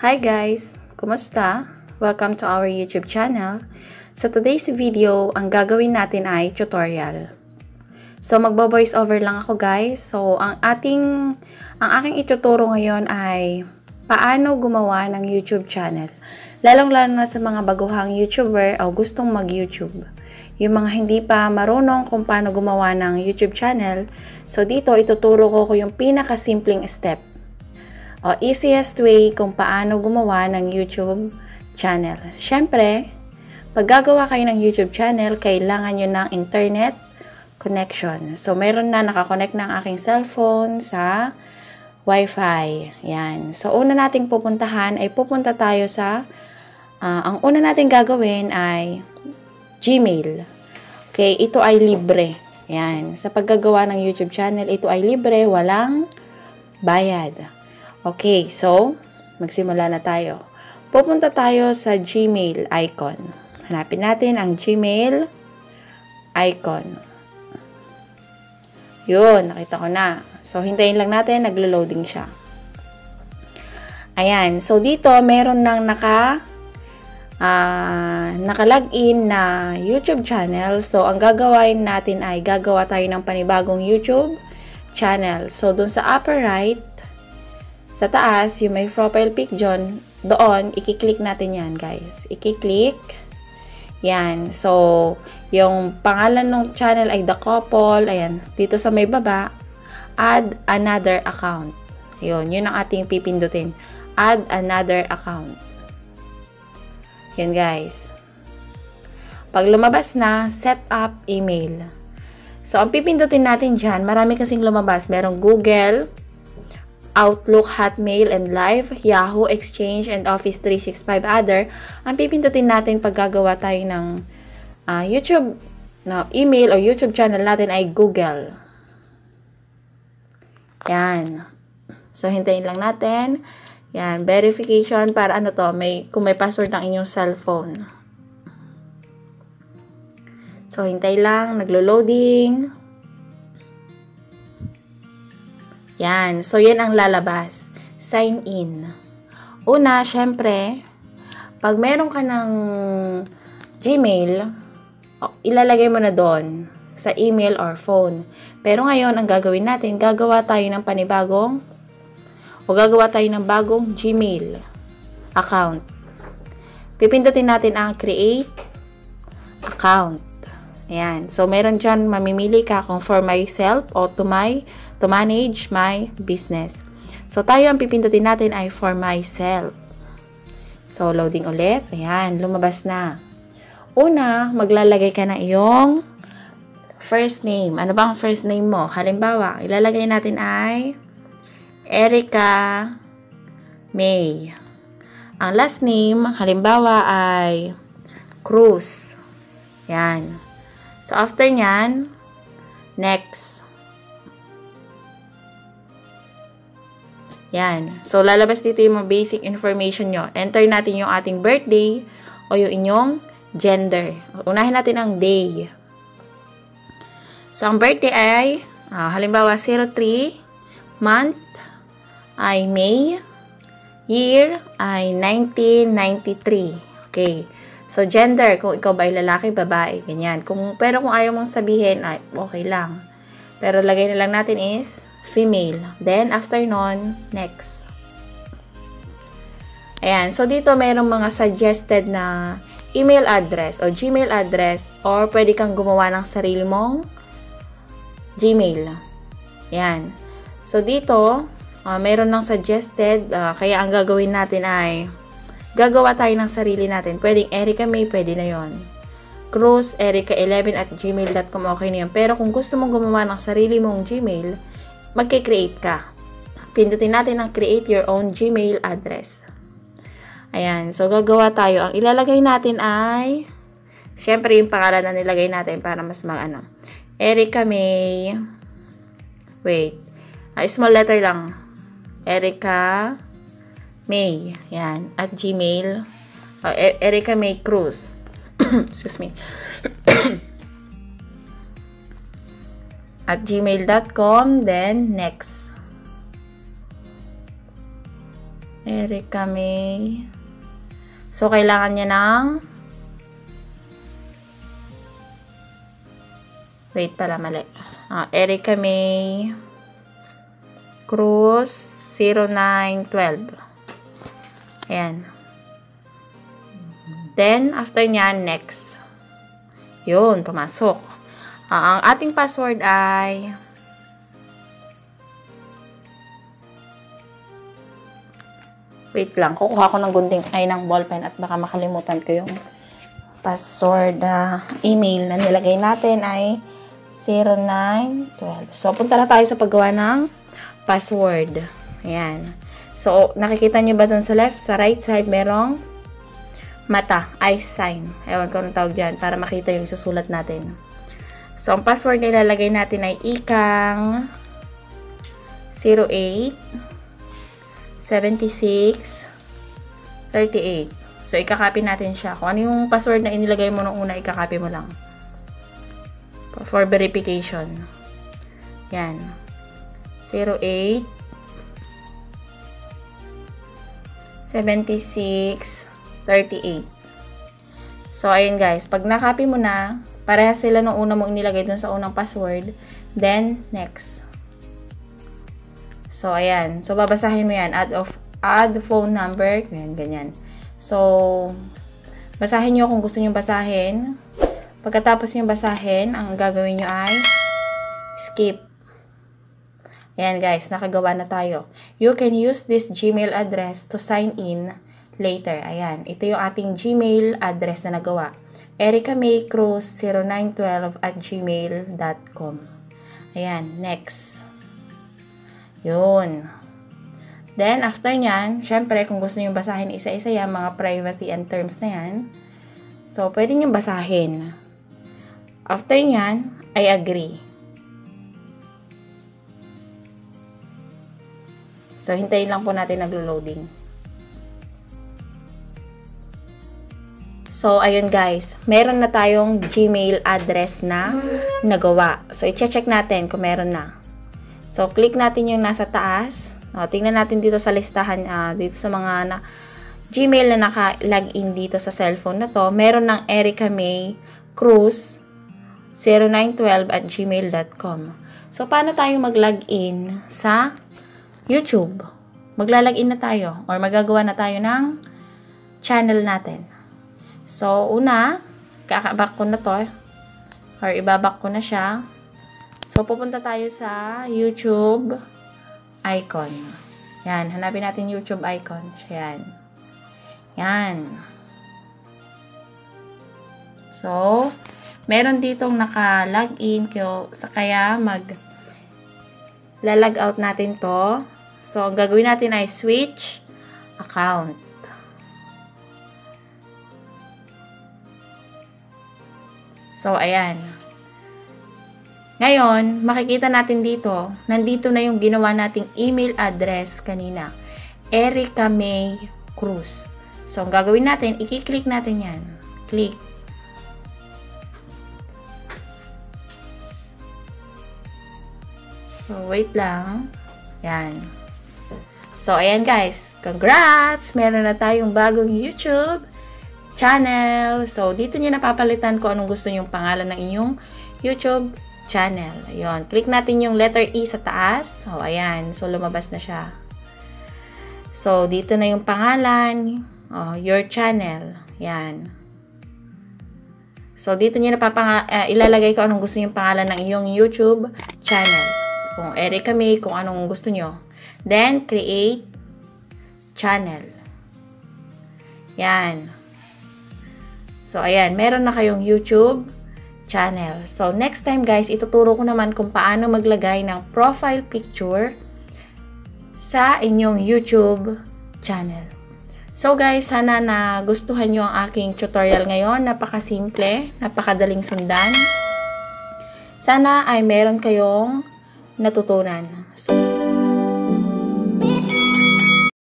Hi guys! Kumusta? Welcome to our YouTube channel. Sa today's video, ang gagawin natin ay tutorial. So magbo-voice over lang ako guys. So ang ating ang aking ituturo ngayon ay paano gumawa ng YouTube channel. Lalong-lalo na sa mga baguhang YouTuber o gustong mag-YouTube. Yung mga hindi pa marunong kung paano gumawa ng YouTube channel, so dito ituturo ko ko yung pinaka-simpleng step o easiest way kung paano gumawa ng YouTube channel. Siyempre, pag gagawa kayo ng YouTube channel, kailangan nyo ng internet connection. So, meron na nakakonect ng aking cellphone sa Wi-Fi. Yan. So, una nating pupuntahan ay pupunta tayo sa, uh, ang una nating gagawin ay Gmail. Okay, ito ay libre. Yan. Sa paggagawa ng YouTube channel, ito ay libre, walang bayad. Okay, so, magsimula na tayo. Pupunta tayo sa Gmail icon. Hanapin natin ang Gmail icon. Yun, nakita ko na. So, hintayin lang natin, naglo-loading siya. Ayan, so dito, meron nang naka uh, naka-login na YouTube channel. So, ang gagawin natin ay gagawa tayo ng panibagong YouTube channel. So, dun sa upper right, sa taas, yung may profile pic dyan, doon, ikiklik natin yan, guys. Ikiklik. Yan. So, yung pangalan ng channel ay The Couple. Ayan. Dito sa may baba, add another account. Yun. Yun ang ating pipindutin. Add another account. Yan, guys. Pag lumabas na, set up email. So, ang pipindutin natin dyan, marami kasing lumabas. Merong Google, Outlook, Hotmail, and Live, Yahoo, Exchange, and Office 365 other, ang pipindutin natin pag gagawa tayo ng uh, YouTube no, email o YouTube channel natin ay Google. Yan. So, hintayin lang natin. Yan, verification para ano to, may, kung may password ng inyong cellphone. So, hintay lang, naglo-loading. Yan. So, yan ang lalabas. Sign in. Una, syempre, pag meron ka ng Gmail, ilalagay mo na doon sa email or phone. Pero ngayon, ang gagawin natin, gagawa tayo ng panibagong o gagawa tayo ng bagong Gmail account. Pipindutin natin ang create account. Ayan. So, meron dyan, mamimili ka kung for myself o to my to manage my business. So, tayo ang pipindutin natin ay for myself. So, loading ulit. Ayan, lumabas na. Una, maglalagay ka na iyong first name. Ano ba ang first name mo? Halimbawa, ilalagay natin ay Erica May. Ang last name, halimbawa ay Cruz. Yan. So, after nyan, next. Yan. So, lalabas dito yung mga basic information nyo. Enter natin yung ating birthday o yung inyong gender. Unahin natin ang day. So, ang birthday ay, uh, halimbawa, 03, month ay May, year ay 1993. Okay. So, gender, kung ikaw ba ay lalaki, babae, ganyan. Kung, pero kung ayaw mong sabihin, ay okay lang. Pero lagay na lang natin is female. Then, after nun, next. Ayan. So, dito mayroong mga suggested na email address o Gmail address or pwede kang gumawa ng sarili mong Gmail. Ayan. So, dito, uh, mayroon ng suggested. Uh, kaya ang gagawin natin ay gagawa tayo ng sarili natin. Pwedeng Erica May, pwede na yon Cruz, Erica11 at gmail.com, okay na yun. Pero kung gusto mong gumawa ng sarili mong Gmail, magke-create ka. Pindutin natin ang create your own Gmail address. Ayan. So, gagawa tayo. Ang ilalagay natin ay, syempre yung pangalan na nilagay natin para mas mag-ano. Erica May, wait, uh, small letter lang. Erica May, yan, at Gmail, uh, Erica May Cruz. Excuse me. at gmail.com, then next. Erica May. So, kailangan niya ng Wait pala, mali. Ah, Erica May Cruz 0912. Ayan. Then, after niya, next. Yun, pumasok. Ah, ang ating password ay Wait lang, kukuha ko ng gunting ay ng ballpen at baka makalimutan ko yung password na email na nilagay natin ay 0912. So, punta na tayo sa paggawa ng password. Ayan. So, nakikita nyo ba dun sa left, sa right side, merong mata, eye sign. Ewan ko anong tawag dyan, para makita yung susulat natin. So, ang password na ilalagay natin ay ikang 08 76 38. So, ikakopy natin siya. Kung ano yung password na inilagay mo nung una, ikakopy mo lang. For verification. Yan. 08 76 38. So, ayun guys. Pag nakopy mo na, pareha sila nung una mong inilagay dun sa unang password. Then, next. So, ayan. So, babasahin mo yan. Add, of, add phone number. Ganyan, ganyan. So, basahin nyo kung gusto nyo basahin. Pagkatapos nyo basahin, ang gagawin nyo ay skip. Ayan guys, nakagawa na tayo. You can use this Gmail address to sign in later. Ayan, ito yung ating Gmail address na nagawa. Erica May Cruz 0912 at gmail.com. Ayan, next. Yun. Then, after nyan, syempre, kung gusto nyo basahin isa-isa yan, mga privacy and terms na yan, so, pwede nyo basahin. After nyan, I agree. So, hintayin lang po natin naglo-loading. So, ayun guys, meron na tayong Gmail address na nagawa. So, i-check natin kung meron na. So, click natin yung nasa taas. O, tingnan natin dito sa listahan, uh, dito sa mga na, Gmail na naka-login dito sa cellphone na to. Meron ng Erica May Cruz 0912 at gmail.com. So, paano tayo mag-login sa YouTube? Magla-login na tayo or magagawa na tayo ng channel natin. So, una, kakabak ko na to or ibabak ko na siya. So, pupunta tayo sa YouTube icon. Yan, hanapin natin YouTube icon. Yan. Yan. So, meron ditong naka-login kaya mag lalog out natin to. So, ang gagawin natin ay switch account. So, ayan. Ngayon, makikita natin dito, nandito na yung ginawa nating email address kanina. Erica May Cruz. So, ang gagawin natin, i-click natin yan. Click. So, wait lang. Yan. So, ayan guys. Congrats! Meron na tayong bagong YouTube channel. So, dito nyo napapalitan kung anong gusto nyong pangalan ng inyong YouTube channel. Ayun. Click natin yung letter E sa taas. So, ayan. So, lumabas na siya. So, dito na yung pangalan. Oh, your channel. Yan. So, dito nyo napapanga uh, ilalagay ko anong gusto yung pangalan ng iyong YouTube channel. Kung Erica May, kung anong gusto nyo. Then, create channel. Yan. So, ayan. Meron na kayong YouTube channel. So, next time guys, ituturo ko naman kung paano maglagay ng profile picture sa inyong YouTube channel. So guys, sana na gustuhan nyo ang aking tutorial ngayon. Napakasimple, napakadaling sundan. Sana ay meron kayong natutunan. So,